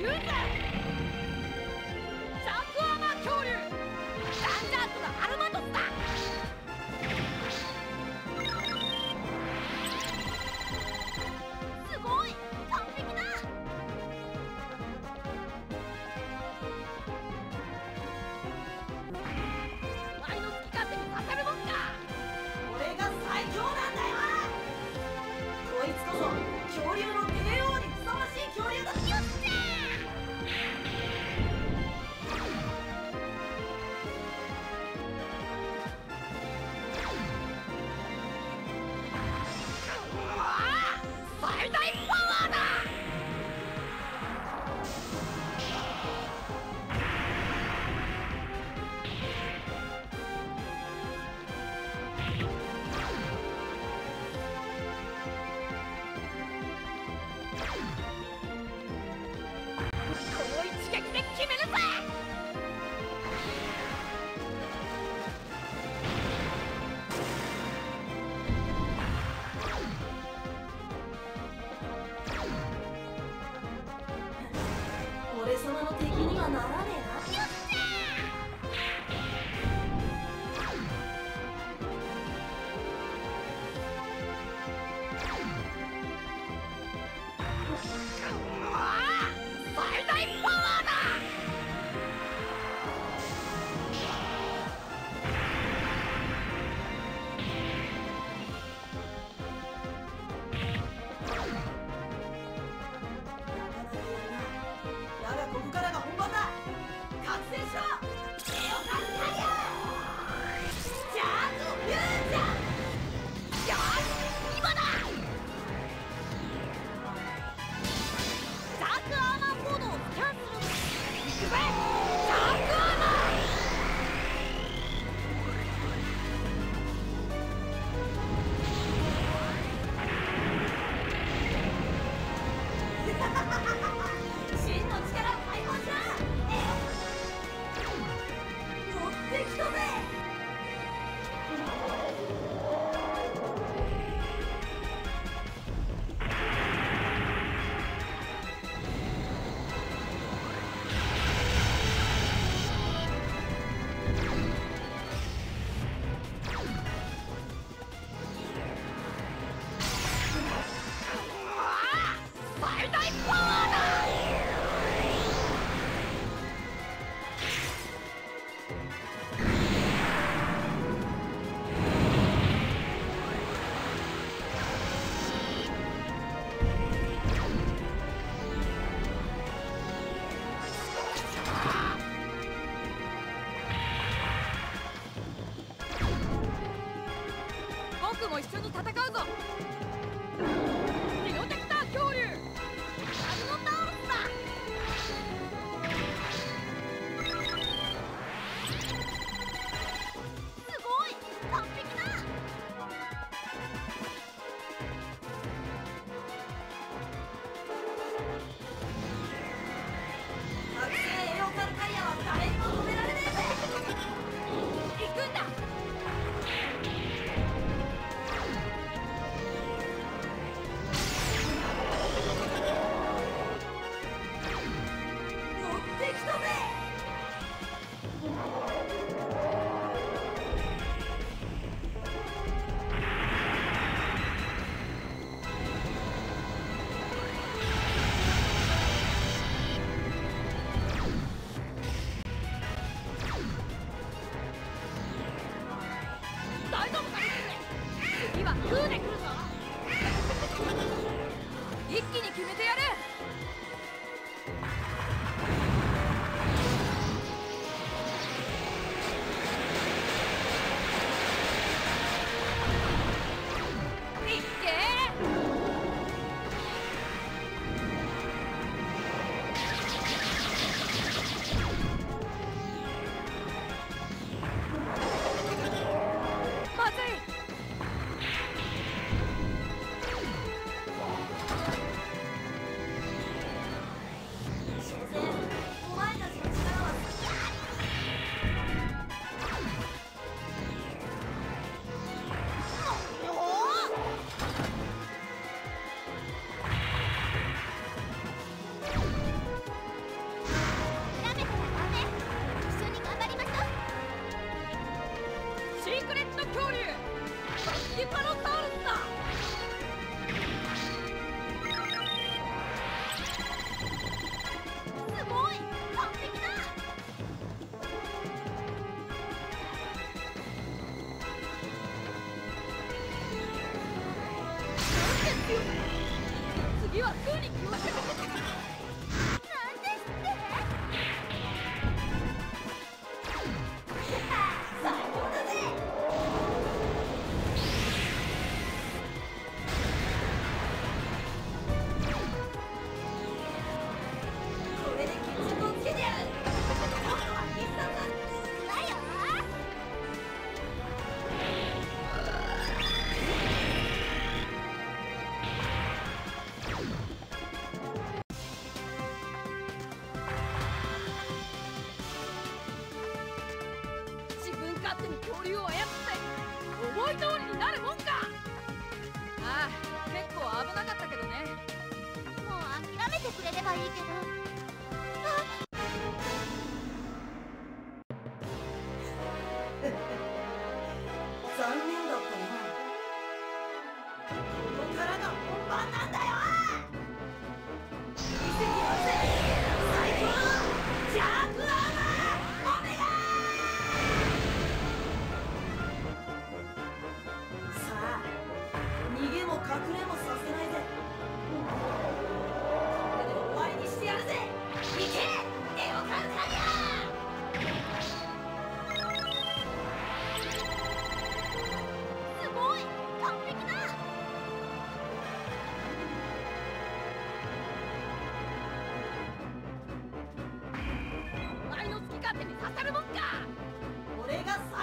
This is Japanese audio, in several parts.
Luther! 僕も一緒に戦うぞ。結構危なかったけどね。もう諦めてくれればいいけど。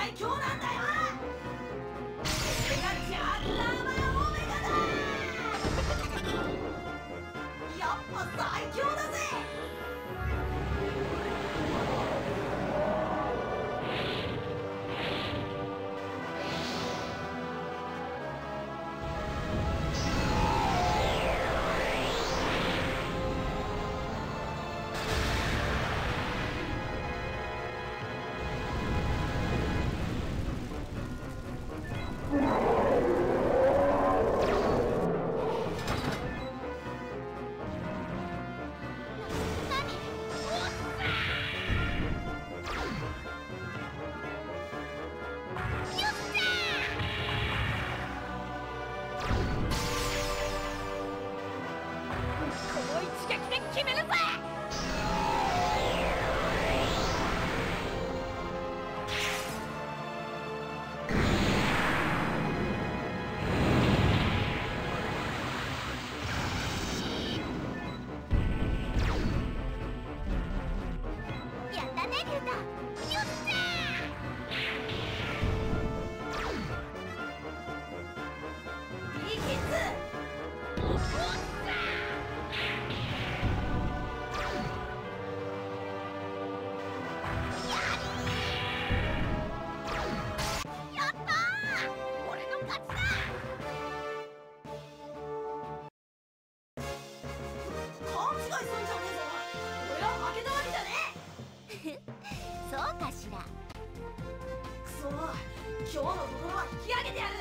ないなんのは引き上げてやる。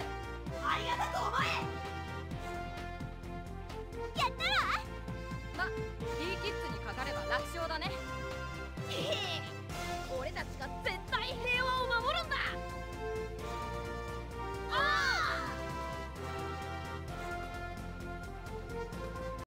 ありがたく思え。